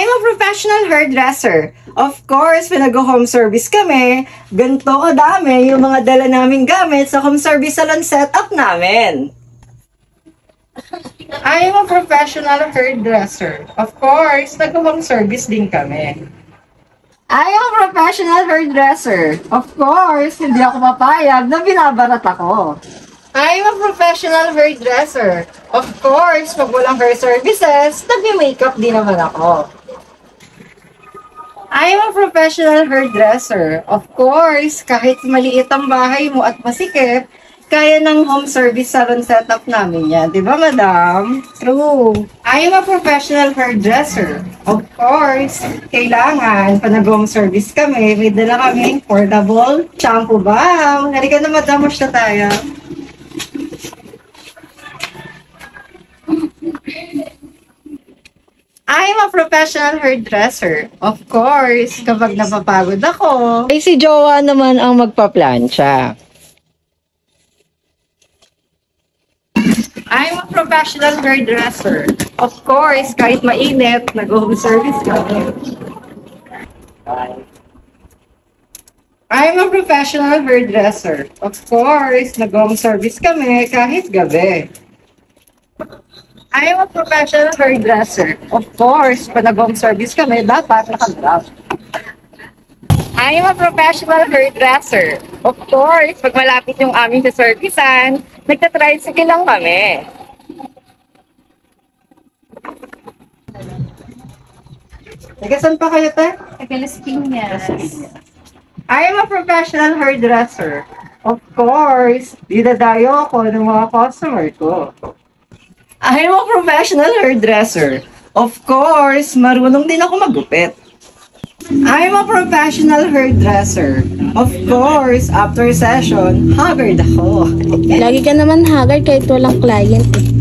I'm a professional hairdresser. Of course, when nag-home service kami, ganito kadami yung mga dala naming gamit sa home service salon setup namin. I am a professional hairdresser. Of course, nag-home service din kami. I am a professional hairdresser. Of course, hindi ako mapayag na binabarat ako. I am a professional hairdresser. Of course, pag walang hair services, nag-makeup din naman ako. I am a professional hairdresser. Of course, kahit maliit ang bahay mo at masikip, kaya ng home service salon setup namin yan. Di ba, madam? True. I am a professional hairdresser. Of course, kailangan, pag nag-home service kami, may dala kami portable shampoo balm. Halika na, madam, wash na tayo. I'm a professional hairdresser. Of course, kapag napapagod ako, Ay, si Jowa naman ang magpa-plancha. I'm a professional hairdresser. Of course, kahit mainit, nag-home service kami. I'm a professional hairdresser. Of course, nag-home service kami kahit gabi. I'm a professional hairdresser. Of course, pag nag-home service kami, dapat nakagrab. I'm a professional hairdresser. Of course, pag malapit yung aming sa servicean, nagtatricycle lang kami. Taga saan pa kayo, te? Tagalas Piñas. I am a professional hairdresser. Of course, dinadayo ako ng mga customer ko. I am a professional hairdresser. Of course, marunong din ako magupit. I'm a professional hairdresser. Of course, after session, haggard ako. Lagi ka naman haggard kahit walang client eh.